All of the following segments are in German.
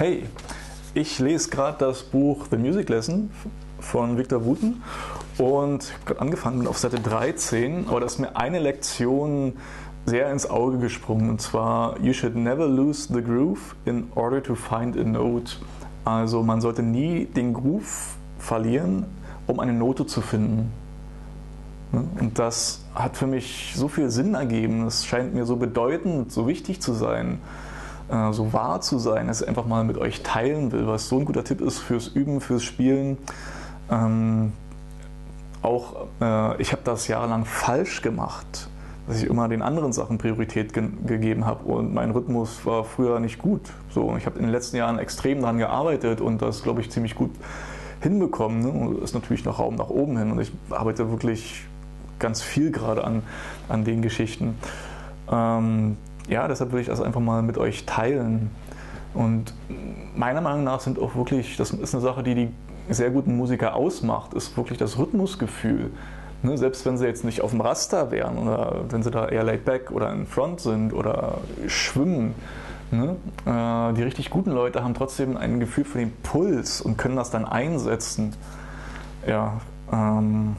Hey, ich lese gerade das Buch The Music Lesson von Victor Wooten und gerade angefangen auf Seite 13, aber da ist mir eine Lektion sehr ins Auge gesprungen und zwar You should never lose the groove in order to find a note. Also man sollte nie den Groove verlieren, um eine Note zu finden. Ne? Und das hat für mich so viel Sinn ergeben. Es scheint mir so bedeutend, so wichtig zu sein, äh, so wahr zu sein, ich einfach mal mit euch teilen will, was so ein guter Tipp ist fürs Üben, fürs Spielen. Ähm, auch äh, ich habe das jahrelang falsch gemacht, dass ich immer den anderen Sachen Priorität ge gegeben habe und mein Rhythmus war früher nicht gut. So, ich habe in den letzten Jahren extrem daran gearbeitet und das, glaube ich, ziemlich gut hinbekommen. Ne? Und ist natürlich noch Raum nach oben hin und ich arbeite wirklich ganz viel gerade an, an den Geschichten. Ähm, ja, deshalb will ich das einfach mal mit euch teilen. Und meiner Meinung nach sind auch wirklich, das ist eine Sache, die die sehr guten Musiker ausmacht, ist wirklich das Rhythmusgefühl. Ne, selbst wenn sie jetzt nicht auf dem Raster wären oder wenn sie da eher laid back oder in Front sind oder schwimmen, ne, äh, die richtig guten Leute haben trotzdem ein Gefühl für den Puls und können das dann einsetzen. Ja, ähm,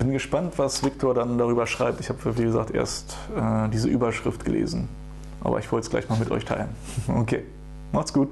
bin gespannt, was Viktor dann darüber schreibt. Ich habe, wie gesagt, erst äh, diese Überschrift gelesen. Aber ich wollte es gleich mal mit euch teilen. Okay, macht's gut.